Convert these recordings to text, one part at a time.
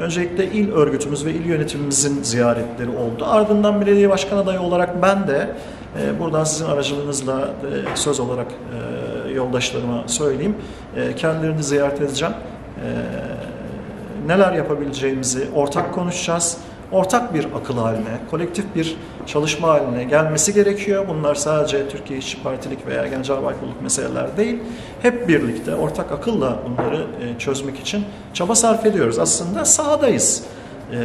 Öncelikle il örgütümüz ve il yönetimimizin ziyaretleri oldu. Ardından belediye başkan adayı olarak ben de e, buradan sizin aracılığınızla e, söz olarak e, yoldaşlarıma söyleyeyim. Kendilerini ziyaret edeceğim. Neler yapabileceğimizi ortak konuşacağız. Ortak bir akıl haline, kolektif bir çalışma haline gelmesi gerekiyor. Bunlar sadece Türkiye İşçi Partilik veya Gençler Baykulluk meseleler değil. Hep birlikte ortak akılla bunları e, çözmek için çaba sarf ediyoruz. Aslında sahadayız. E,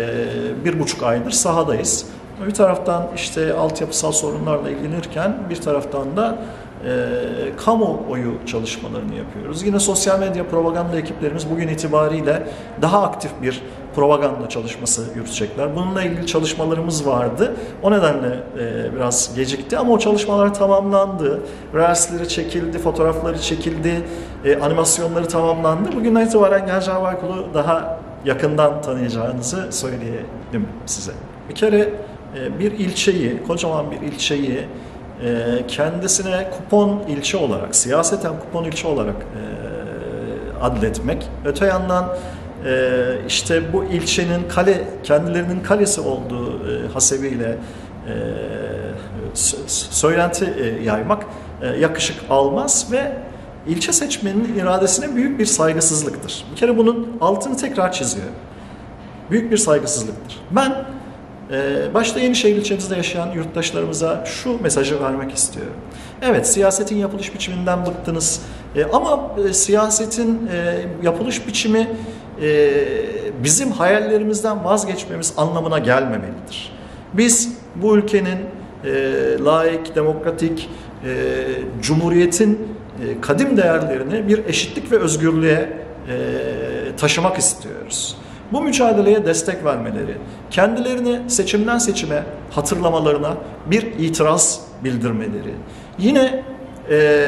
bir buçuk aydır sahadayız. Bir taraftan işte altyapısal sorunlarla ilgilenirken bir taraftan da e, kamuoyu çalışmalarını yapıyoruz. Yine sosyal medya propaganda ekiplerimiz bugün itibariyle daha aktif bir propaganda çalışması yürütecekler. Bununla ilgili çalışmalarımız vardı. O nedenle e, biraz gecikti ama o çalışmalar tamamlandı. Reelsleri çekildi, fotoğrafları çekildi, e, animasyonları tamamlandı. Bugünden itibaren Gencer Baykul'u daha yakından tanıyacağınızı söyleyelim size. Bir kere e, bir ilçeyi, kocaman bir ilçeyi kendisine kupon ilçe olarak, siyaseten kupon ilçe olarak e, adletmek, öte yandan e, işte bu ilçenin kale, kendilerinin kalesi olduğu e, hasebiyle söylenti yaymak yakışık almaz ve ilçe seçmeninin iradesine büyük bir saygısızlıktır. Bir kere bunun altını tekrar çiziyor. Büyük bir saygısızlıktır. Ben ee, başta Yenişehir ilçemizde yaşayan yurttaşlarımıza şu mesajı vermek istiyorum. Evet siyasetin yapılış biçiminden bıktınız ee, ama e, siyasetin e, yapılış biçimi e, bizim hayallerimizden vazgeçmemiz anlamına gelmemelidir. Biz bu ülkenin laik, demokratik, cumhuriyetin kadim değerlerini bir eşitlik ve özgürlüğe taşımak istiyoruz bu mücadeleye destek vermeleri, kendilerini seçimden seçime hatırlamalarına bir itiraz bildirmeleri, yine e,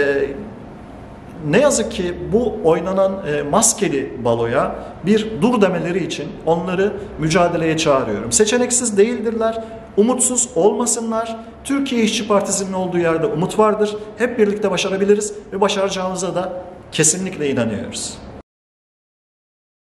ne yazık ki bu oynanan e, maskeli baloya bir dur demeleri için onları mücadeleye çağırıyorum. Seçeneksiz değildirler, umutsuz olmasınlar. Türkiye İşçi Partisi'nin olduğu yerde umut vardır. Hep birlikte başarabiliriz ve başaracağımıza da kesinlikle inanıyoruz.